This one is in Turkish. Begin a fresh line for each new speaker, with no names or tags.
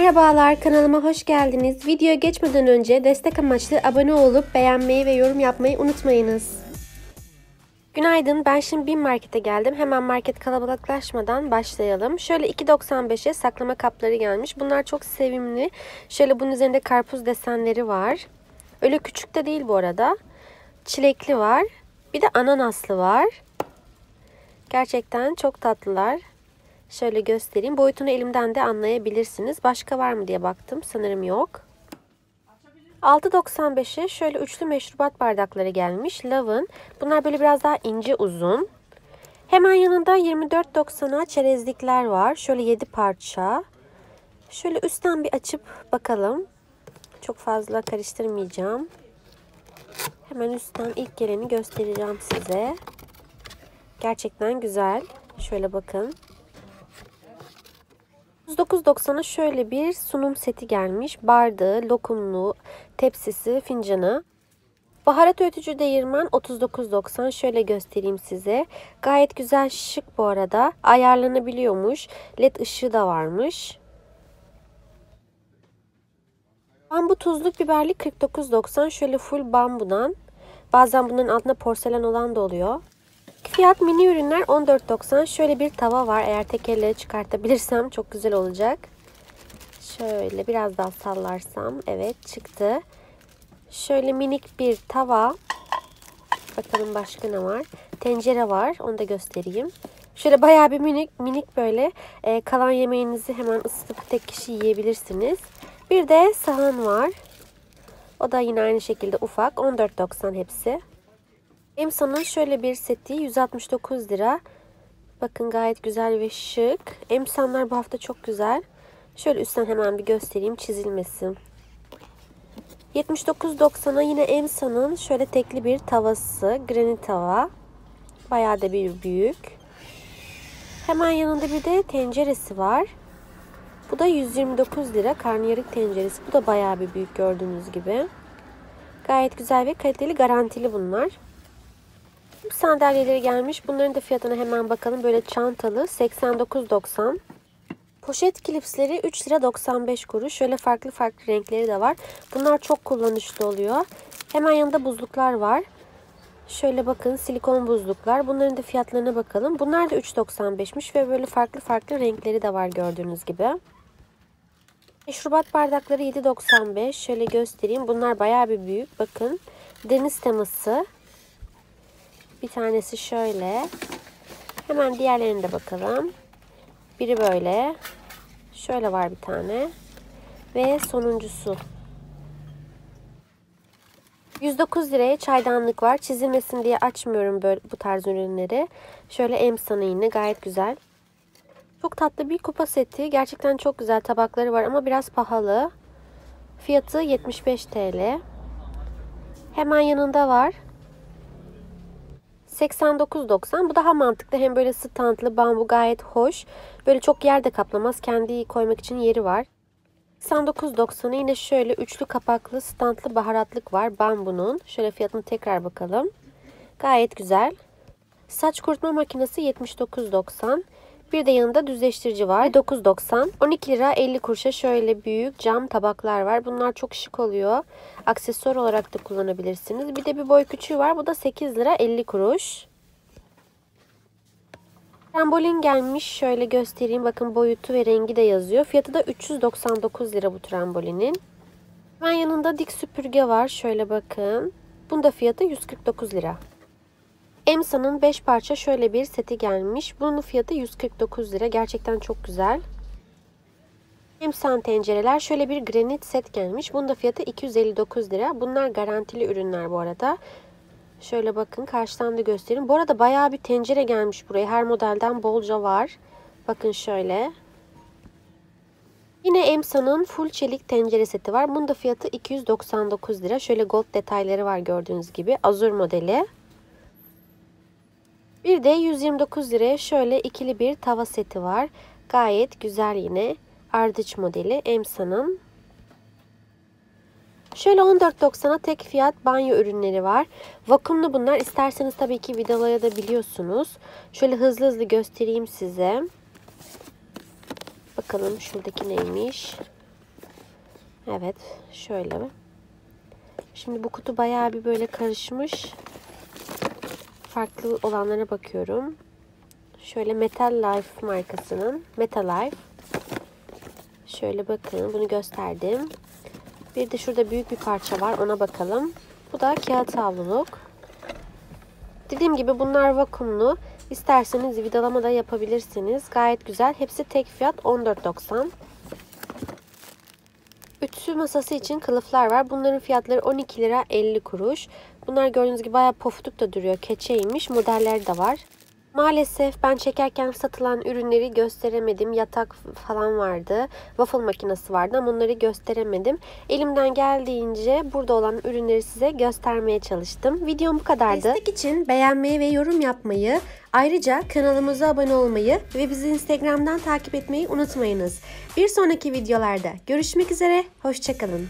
Merhabalar kanalıma hoş geldiniz. Videoya geçmeden önce destek amaçlı abone olup beğenmeyi ve yorum yapmayı unutmayınız. Günaydın ben şimdi bin markete geldim. Hemen market kalabalıklaşmadan başlayalım. Şöyle 2.95'e saklama kapları gelmiş. Bunlar çok sevimli. Şöyle bunun üzerinde karpuz desenleri var. Öyle küçük de değil bu arada. Çilekli var. Bir de ananaslı var. Gerçekten çok tatlılar. Şöyle göstereyim. Boyutunu elimden de anlayabilirsiniz. Başka var mı diye baktım. Sanırım yok. 6.95'e şöyle üçlü meşrubat bardakları gelmiş. Love'ın. Bunlar böyle biraz daha ince uzun. Hemen yanında 24.90'a çerezlikler var. Şöyle 7 parça. Şöyle üstten bir açıp bakalım. Çok fazla karıştırmayacağım. Hemen üstten ilk geleni göstereceğim size. Gerçekten güzel. Şöyle bakın. 39.90'a şöyle bir sunum seti gelmiş. Bardağı, lokumlu, tepsisi, fincanı. Baharat öğütücü değirmen 39.90 şöyle göstereyim size. Gayet güzel şık bu arada. Ayarlanabiliyormuş. LED ışığı da varmış. Bambu tuzluk biberli 49.90 şöyle full bambudan. Bazen bunların altında porselen olan da oluyor. Fiyat mini ürünler 14.90. Şöyle bir tava var. Eğer tek elle çıkartabilirsem çok güzel olacak. Şöyle biraz daha sallarsam. Evet çıktı. Şöyle minik bir tava. Bakalım başka ne var. Tencere var. Onu da göstereyim. Şöyle bayağı bir minik minik böyle e, kalan yemeğinizi hemen ısıtıp tek kişi yiyebilirsiniz. Bir de sahan var. O da yine aynı şekilde ufak. 14.90 hepsi. Emsa'nın şöyle bir seti 169 lira. Bakın gayet güzel ve şık. Emsanlar bu hafta çok güzel. Şöyle üstten hemen bir göstereyim çizilmesin. 79.90'a yine Emsa'nın şöyle tekli bir tavası. Granit tava. Bayağı da bir büyük. Hemen yanında bir de tenceresi var. Bu da 129 lira karnıyarık tenceresi. Bu da bayağı bir büyük gördüğünüz gibi. Gayet güzel ve kaliteli garantili bunlar. Sandalyeleri gelmiş. Bunların da fiyatına hemen bakalım. Böyle çantalı 89.90. Poşet klipsleri 3 lira 95 kuruş. Şöyle farklı farklı renkleri de var. Bunlar çok kullanışlı oluyor. Hemen yanında buzluklar var. Şöyle bakın silikon buzluklar. Bunların da fiyatlarına bakalım. Bunlar da 3.95'miş ve böyle farklı farklı renkleri de var gördüğünüz gibi. Meşrubat bardakları 7.95. Şöyle göstereyim. Bunlar bayağı bir büyük. Bakın. Deniz teması. Bir tanesi şöyle. Hemen diğerlerine de bakalım. Biri böyle. Şöyle var bir tane. Ve sonuncusu. 109 liraya çaydanlık var. Çizilmesin diye açmıyorum böyle bu tarz ürünleri. Şöyle emsanı yine gayet güzel. Çok tatlı bir kupa seti. Gerçekten çok güzel tabakları var ama biraz pahalı. Fiyatı 75 TL. Hemen yanında var. 89.90. Bu daha mantıklı. Hem böyle standlı bambu gayet hoş. Böyle çok yerde kaplamaz. Kendi koymak için yeri var. 89.90'a yine şöyle üçlü kapaklı standlı baharatlık var bambunun. Şöyle fiyatını tekrar bakalım. Gayet güzel. Saç kurutma makinesi 79.90. Bir de yanında düzleştirici var. 9.90. 12 lira 50 kuruşa şöyle büyük cam tabaklar var. Bunlar çok şık oluyor. Aksesuar olarak da kullanabilirsiniz. Bir de bir boy küçüğü var. Bu da 8 lira 50 kuruş. Trambolin gelmiş. Şöyle göstereyim. Bakın boyutu ve rengi de yazıyor. Fiyatı da 399 lira bu trambolinin. Hemen yanında dik süpürge var. Şöyle bakın. Bunda fiyatı 149 lira. Emsa'nın 5 parça şöyle bir seti gelmiş. Bunun fiyatı 149 lira. Gerçekten çok güzel. Emsan tencereler şöyle bir granit set gelmiş. Bunun da fiyatı 259 lira. Bunlar garantili ürünler bu arada. Şöyle bakın karşıdan da göstereyim. Bu arada bayağı bir tencere gelmiş buraya. Her modelden bolca var. Bakın şöyle. Yine Emsa'nın full çelik tencere seti var. Bunun da fiyatı 299 lira. Şöyle gold detayları var gördüğünüz gibi. Azur modeli. Bir de 129 liraya şöyle ikili bir tava seti var. Gayet güzel yine. Ardıç modeli Emsa'nın. Şöyle 14.90'a tek fiyat banyo ürünleri var. Vakumlu bunlar. İsterseniz tabii ki biliyorsunuz. Şöyle hızlı hızlı göstereyim size. Bakalım şuradaki neymiş. Evet şöyle. Şimdi bu kutu bayağı bir böyle karışmış. Farklı olanlara bakıyorum. Şöyle Metal Life markasının Metal Life. Şöyle bakın bunu gösterdim. Bir de şurada büyük bir parça var ona bakalım. Bu da kağıt havluluk. Dediğim gibi bunlar vakumlu. İsterseniz vidalama da yapabilirsiniz. Gayet güzel. Hepsi tek fiyat 14.90. Ütü masası için kılıflar var. Bunların fiyatları 12 lira 50 kuruş. Bunlar gördüğünüz gibi bayağı pofuduk da duruyor. Keçeymiş. Modelleri de var. Maalesef ben çekerken satılan ürünleri gösteremedim. Yatak falan vardı. Waffle makinesi vardı ama onları gösteremedim. Elimden geldiğince burada olan ürünleri size göstermeye çalıştım. Videom bu kadardı. Destek için beğenmeyi ve yorum yapmayı, ayrıca kanalımıza abone olmayı ve bizi Instagram'dan takip etmeyi unutmayınız. Bir sonraki videolarda görüşmek üzere, hoşçakalın.